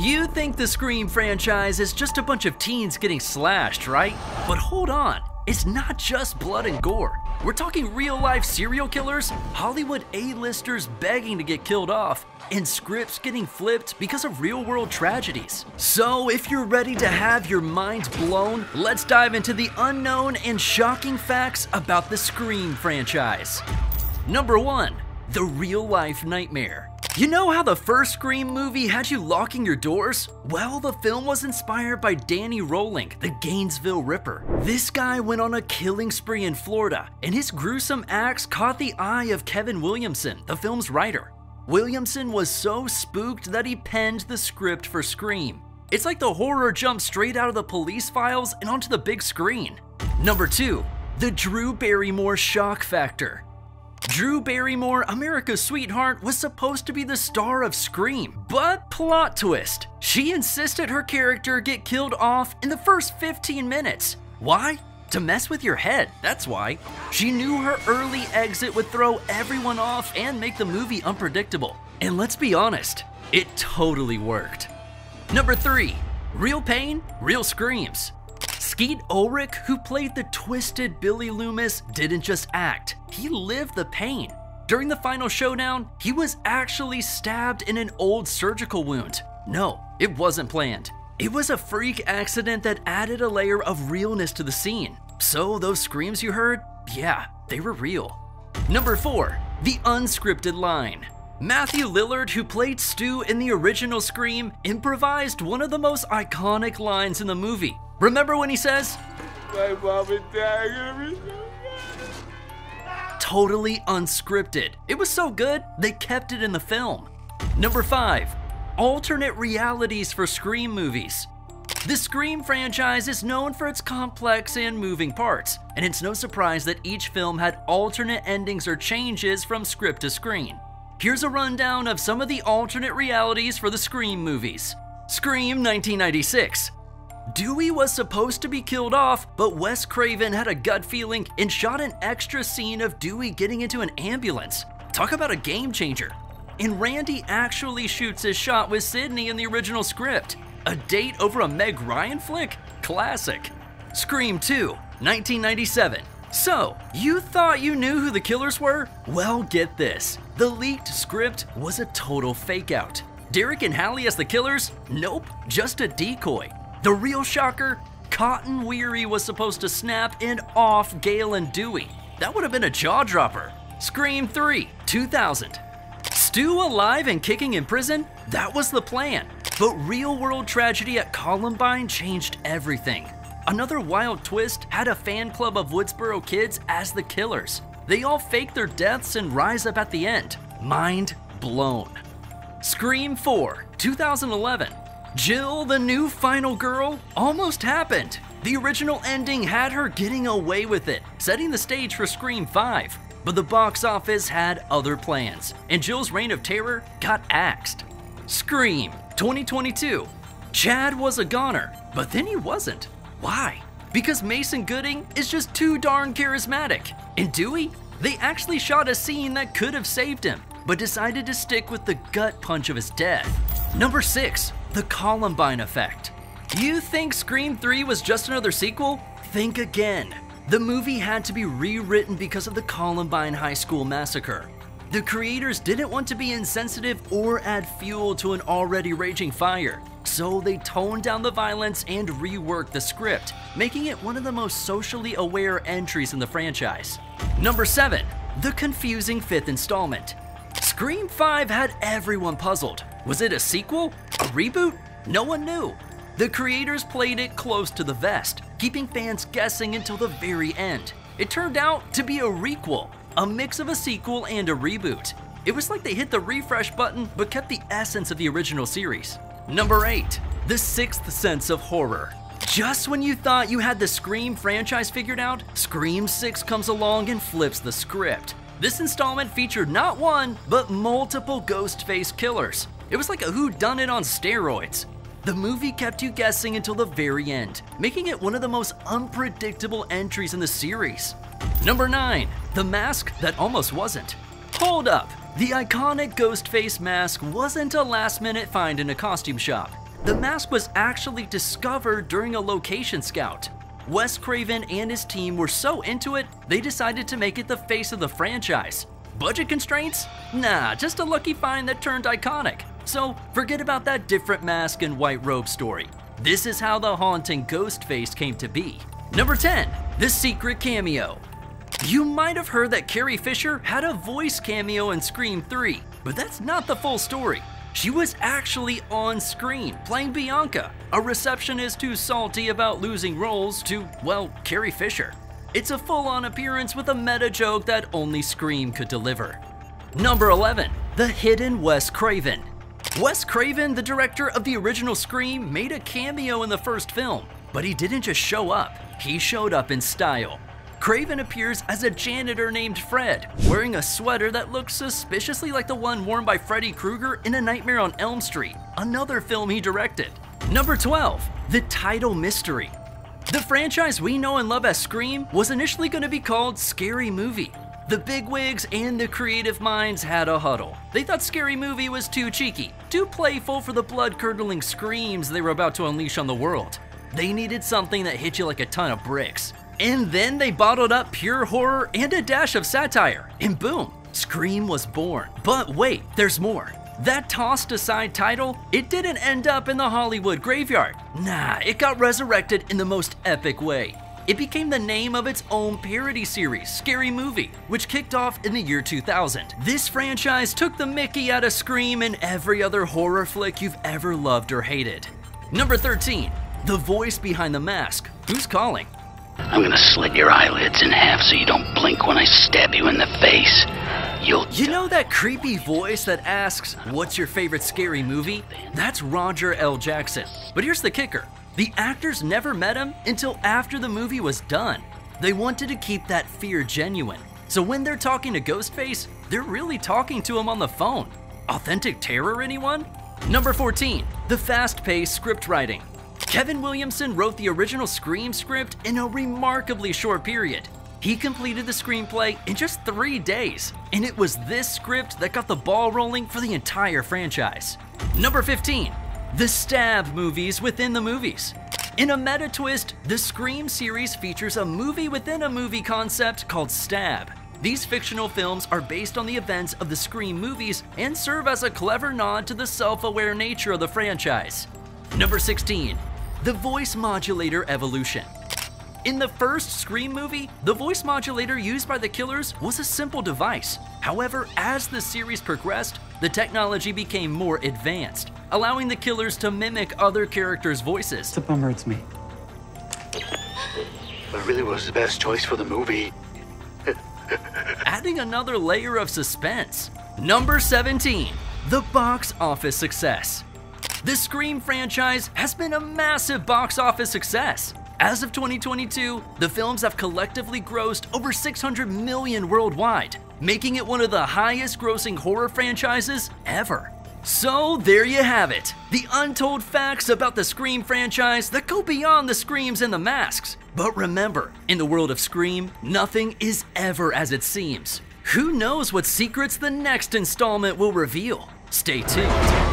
You think the Scream franchise is just a bunch of teens getting slashed, right? But hold on, it's not just blood and gore. We're talking real life serial killers, Hollywood A-listers begging to get killed off, and scripts getting flipped because of real world tragedies. So, if you're ready to have your mind blown, let's dive into the unknown and shocking facts about the Scream franchise. Number 1. The Real Life Nightmare. You know how the first Scream movie had you locking your doors? Well, the film was inspired by Danny Rolling, the Gainesville Ripper. This guy went on a killing spree in Florida, and his gruesome acts caught the eye of Kevin Williamson, the film's writer. Williamson was so spooked that he penned the script for Scream. It's like the horror jumped straight out of the police files and onto the big screen. Number 2. The Drew Barrymore Shock Factor. Drew Barrymore, America's sweetheart, was supposed to be the star of Scream, but plot twist. She insisted her character get killed off in the first 15 minutes. Why? To mess with your head, that's why. She knew her early exit would throw everyone off and make the movie unpredictable. And let's be honest, it totally worked. Number 3. Real pain, real screams. Skeet Ulrich, who played the twisted Billy Loomis, didn't just act, he lived the pain. During the final showdown, he was actually stabbed in an old surgical wound. No, it wasn't planned. It was a freak accident that added a layer of realness to the scene. So, those screams you heard, yeah, they were real. Number 4. The unscripted line. Matthew Lillard, who played Stu in the original Scream, improvised one of the most iconic lines in the movie. Remember when he says, My mom and dad are gonna be so totally unscripted. It was so good, they kept it in the film. Number 5. Alternate realities for Scream movies. The Scream franchise is known for its complex and moving parts, and it's no surprise that each film had alternate endings or changes from script to screen. Here's a rundown of some of the alternate realities for the Scream movies. Scream 1996. Dewey was supposed to be killed off, but Wes Craven had a gut feeling and shot an extra scene of Dewey getting into an ambulance. Talk about a game changer. And Randy actually shoots his shot with Sidney in the original script. A date over a Meg Ryan flick? Classic. Scream 2, 1997. So, you thought you knew who the killers were? Well, get this. The leaked script was a total fake out. Derek and Hallie as the killers? Nope, just a decoy. The real shocker? Cotton Weary was supposed to snap and off Gale and Dewey. That would have been a jaw dropper. Scream 3, 2000. Stu alive and kicking in prison? That was the plan. But real world tragedy at Columbine changed everything. Another wild twist had a fan club of Woodsboro kids as the killers. They all fake their deaths and rise up at the end. Mind blown. Scream 4, 2011. Jill, the new final girl, almost happened. The original ending had her getting away with it, setting the stage for Scream 5. But the box office had other plans, and Jill's reign of terror got axed. Scream 2022. Chad was a goner, but then he wasn't. Why? Because Mason Gooding is just too darn charismatic. And Dewey? They actually shot a scene that could have saved him, but decided to stick with the gut punch of his death. Number 6. The Columbine Effect. You think Scream 3 was just another sequel? Think again. The movie had to be rewritten because of the Columbine High School massacre. The creators didn't want to be insensitive or add fuel to an already raging fire, so they toned down the violence and reworked the script, making it one of the most socially aware entries in the franchise. Number 7. The confusing fifth installment. Scream 5 had everyone puzzled. Was it a sequel? Reboot? No one knew. The creators played it close to the vest, keeping fans guessing until the very end. It turned out to be a requel, a mix of a sequel and a reboot. It was like they hit the refresh button but kept the essence of the original series. Number 8. The Sixth Sense of Horror. Just when you thought you had the Scream franchise figured out, Scream 6 comes along and flips the script. This installment featured not one, but multiple ghost face killers. It was like a who done it on steroids. The movie kept you guessing until the very end, making it one of the most unpredictable entries in the series. Number 9. The Mask That Almost Wasn't. Hold up, the iconic ghost face mask wasn't a last minute find in a costume shop. The mask was actually discovered during a location scout. Wes Craven and his team were so into it, they decided to make it the face of the franchise. Budget constraints? Nah, just a lucky find that turned iconic. So forget about that different mask and white robe story. This is how the haunting ghost face came to be. Number 10, The Secret Cameo. You might have heard that Carrie Fisher had a voice cameo in Scream 3, but that's not the full story. She was actually on screen playing Bianca, a receptionist who's salty about losing roles to, well, Carrie Fisher. It's a full on appearance with a meta joke that only Scream could deliver. Number 11, The Hidden Wes Craven. Wes Craven, the director of the original Scream, made a cameo in the first film, but he didn't just show up, he showed up in style. Craven appears as a janitor named Fred, wearing a sweater that looks suspiciously like the one worn by Freddy Krueger in A Nightmare on Elm Street, another film he directed. Number 12, The Title Mystery. The franchise we know and love as Scream was initially going to be called Scary Movie. The bigwigs and the creative minds had a huddle. They thought Scary Movie was too cheeky, too playful for the blood curdling screams they were about to unleash on the world. They needed something that hit you like a ton of bricks. And then they bottled up pure horror and a dash of satire, and boom, Scream was born. But wait, there's more. That tossed aside title, it didn't end up in the Hollywood graveyard. Nah, it got resurrected in the most epic way. It became the name of its own parody series, Scary Movie, which kicked off in the year 2000. This franchise took the mickey out of Scream and every other horror flick you've ever loved or hated. Number 13, the voice behind the mask. Who's calling? I'm gonna slit your eyelids in half so you don't blink when I stab you in the face. You'll. You know that creepy voice that asks, What's your favorite scary movie? That's Roger L. Jackson. But here's the kicker the actors never met him until after the movie was done. They wanted to keep that fear genuine. So when they're talking to Ghostface, they're really talking to him on the phone. Authentic terror, anyone? Number 14, the fast paced script writing. Kevin Williamson wrote the original Scream script in a remarkably short period. He completed the screenplay in just three days, and it was this script that got the ball rolling for the entire franchise. Number 15, the Stab movies within the movies. In a meta twist, the Scream series features a movie within a movie concept called Stab. These fictional films are based on the events of the Scream movies and serve as a clever nod to the self aware nature of the franchise. Number 16, the voice modulator evolution. In the first Scream movie, the voice modulator used by the killers was a simple device. However, as the series progressed, the technology became more advanced, allowing the killers to mimic other characters' voices. It's a bummer it's me. But really was the best choice for the movie. adding another layer of suspense. Number 17, the box office success. The Scream franchise has been a massive box office success. As of 2022, the films have collectively grossed over 600 million worldwide, making it one of the highest grossing horror franchises ever. So there you have it the untold facts about the Scream franchise that go beyond the screams and the masks. But remember, in the world of Scream, nothing is ever as it seems. Who knows what secrets the next installment will reveal? Stay tuned.